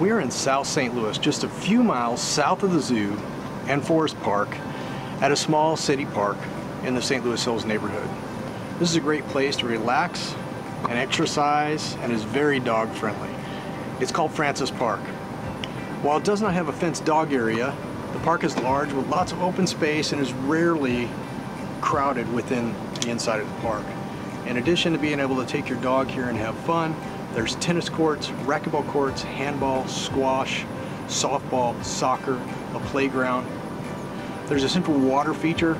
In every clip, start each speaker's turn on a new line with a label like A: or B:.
A: We are in South St. Louis, just a few miles south of the zoo and Forest Park at a small city park in the St. Louis Hills neighborhood. This is a great place to relax and exercise and is very dog friendly. It's called Francis Park. While it does not have a fenced dog area, the park is large with lots of open space and is rarely crowded within the inside of the park. In addition to being able to take your dog here and have fun, there's tennis courts, racquetball courts, handball, squash, softball, soccer, a playground. There's a central water feature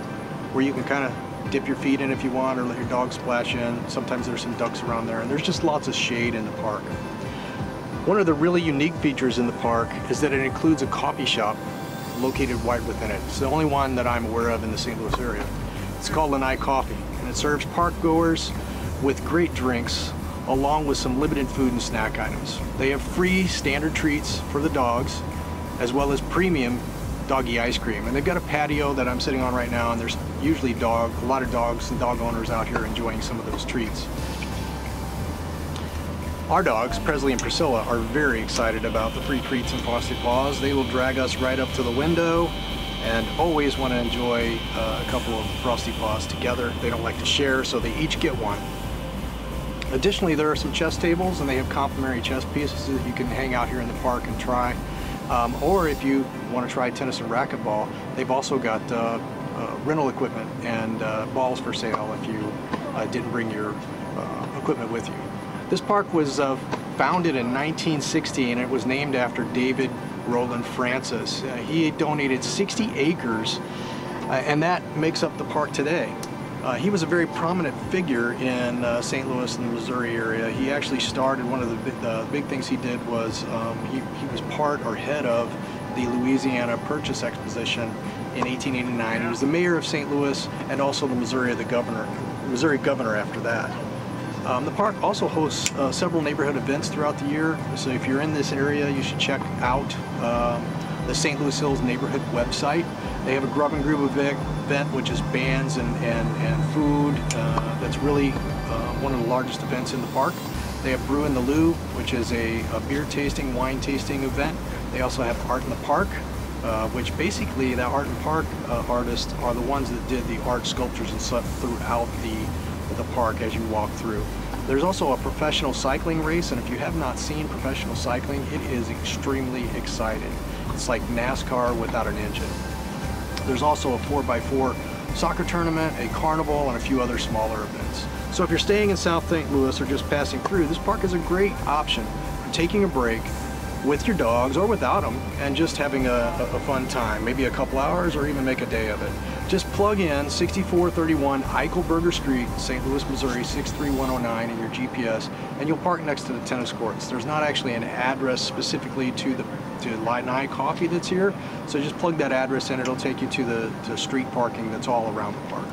A: where you can kind of dip your feet in if you want or let your dog splash in. Sometimes there's some ducks around there and there's just lots of shade in the park. One of the really unique features in the park is that it includes a coffee shop located right within it. It's the only one that I'm aware of in the St. Louis area. It's called Lanai Coffee and it serves park goers with great drinks along with some limited food and snack items. They have free standard treats for the dogs as well as premium doggy ice cream. And they've got a patio that I'm sitting on right now and there's usually dog, a lot of dogs and dog owners out here enjoying some of those treats. Our dogs, Presley and Priscilla, are very excited about the free treats and Frosty Paws. They will drag us right up to the window and always want to enjoy uh, a couple of Frosty Paws together. They don't like to share, so they each get one. Additionally, there are some chess tables and they have complimentary chess pieces that you can hang out here in the park and try. Um, or if you want to try tennis and racquetball, they've also got uh, uh, rental equipment and uh, balls for sale if you uh, didn't bring your uh, equipment with you. This park was uh, founded in 1960 and it was named after David Roland Francis. He donated 60 acres and that makes up the park today. Uh, he was a very prominent figure in uh, St. Louis and the Missouri area. He actually started, one of the, the big things he did was um, he, he was part or head of the Louisiana Purchase Exposition in 1889. He was the mayor of St. Louis and also the Missouri the governor, Missouri governor after that. Um, the park also hosts uh, several neighborhood events throughout the year, so if you're in this area, you should check out um, the St. Louis Hills neighborhood website. They have a Grub and Groove event, which is bands and, and, and food. Uh, that's really uh, one of the largest events in the park. They have Brew in the Lou, which is a, a beer tasting, wine tasting event. They also have Art in the Park, uh, which basically the Art in Park uh, artists are the ones that did the art sculptures and stuff throughout the the park as you walk through. There's also a professional cycling race, and if you have not seen professional cycling, it is extremely exciting. It's like NASCAR without an engine. There's also a 4x4 soccer tournament, a carnival, and a few other smaller events. So if you're staying in South St. Louis or just passing through, this park is a great option for taking a break with your dogs or without them and just having a, a, fun time, maybe a couple hours or even make a day of it. Just plug in 6431 Eichelberger Street, St. Louis, Missouri 63109 in your GPS and you'll park next to the tennis courts. There's not actually an address specifically to the to Lanai Coffee that's here, so just plug that address in, it'll take you to the to street parking that's all around the park.